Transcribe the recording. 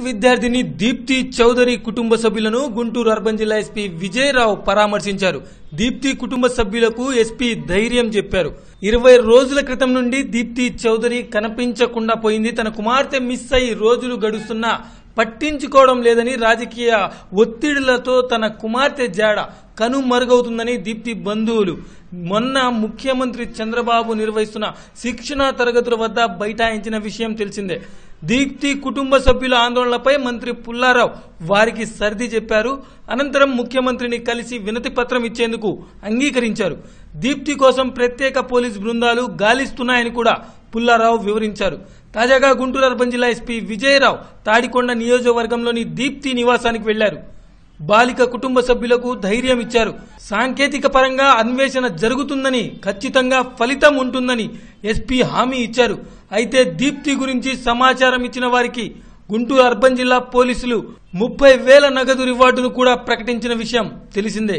విద్యార్థిని దీప్తి చౌదరి కుటుంబ సభ్యులను గుంటూరు అర్బన్ జిల్లా ఎస్పీ విజయరావు పరామర్శించారు. దీప్తి కుటుంబ సభ్యులకు ఎస్పీ ధైర్యం చెప్పారు. ఇరవై రోజుల క్రితం నుండి దీప్తి చౌదరి కనిపించకుండా పోయింది. తన కుమార్తె మిస్ అయి రోజులు గడుస్తున్నా పట్టించుకోవడం లేదని రాజకీయ ఒత్తిడులతో తన కుమార్తె జాడ కనుమరుగవుతుందని దీప్తి బంధువులు. మొన్న ముఖ్యమంత్రి చంద్రబాబు నిర్వహిస్తున్న శిక్షణా తరగతుల వద్ద బైఠాయించిన విషయం తెలిసిందే. దీప్తి కుటుంబ సభ్యుల ఆందోళనలపై మంత్రి పుల్లారావు వారికి సర్ది చెప్పారు. అనంతరం ముఖ్యమంత్రిని కలిసి వినతి పత్రం ఇచ్చేందుకు అంగీకరించారు. దీప్తి కోసం ప్రత్యేక పోలీస్ బృందాలు గాలిస్తున్నాయని కూడా పుల్లారావు వివరించారు. తాజాగా గుంటూరు అర్బన్ జిల్లా ఎస్పీ విజయరావు తాడికొండ నియోజకవర్గంలోని దీప్తి నివాసానికి వెళ్ళారు. బాలిక కుటుంబ సభ్యులకు ధైర్యం ఇచ్చారు. సాంకేతిక పరంగా అన్వేషణ జరుగుతుందని ఖచ్చితంగా ఫలితం ఉంటుందని ఎస్పీ హామీ ఇచ్చారు. అయితే దీప్తి గురించి సమాచారం ఇచ్చిన వారికి గుంటూరు అర్బన్ జిల్లా పోలీసులు ముప్పై వేల నగదు రివార్డును కూడా ప్రకటించిన విషయం తెలిసిందే.